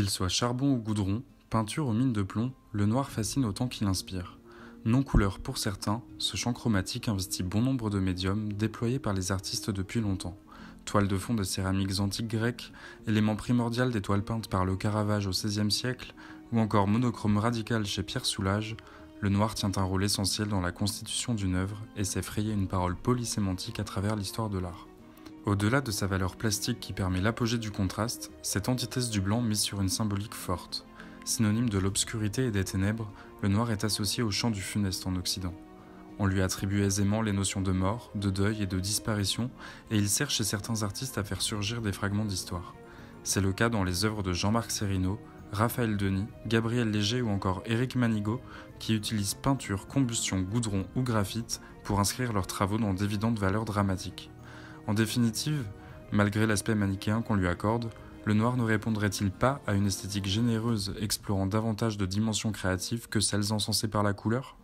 Qu'il soit charbon ou goudron, peinture ou mine de plomb, le noir fascine autant qu'il inspire. Non couleur pour certains, ce champ chromatique investit bon nombre de médiums déployés par les artistes depuis longtemps. Toile de fond de céramiques antiques grecques, élément primordial des toiles peintes par le Caravage au XVIe siècle, ou encore monochrome radical chez Pierre Soulages, le noir tient un rôle essentiel dans la constitution d'une œuvre et sait frayer une parole polysémantique à travers l'histoire de l'art. Au-delà de sa valeur plastique qui permet l'apogée du contraste, cette antithèse du blanc mise sur une symbolique forte. Synonyme de l'obscurité et des ténèbres, le noir est associé au chant du funeste en Occident. On lui attribue aisément les notions de mort, de deuil et de disparition, et il sert chez certains artistes à faire surgir des fragments d'histoire. C'est le cas dans les œuvres de Jean-Marc Serrino, Raphaël Denis, Gabriel Léger ou encore Éric Manigaud, qui utilisent peinture, combustion, goudron ou graphite pour inscrire leurs travaux dans d'évidentes valeurs dramatiques. En définitive, malgré l'aspect manichéen qu'on lui accorde, le noir ne répondrait-il pas à une esthétique généreuse explorant davantage de dimensions créatives que celles encensées par la couleur?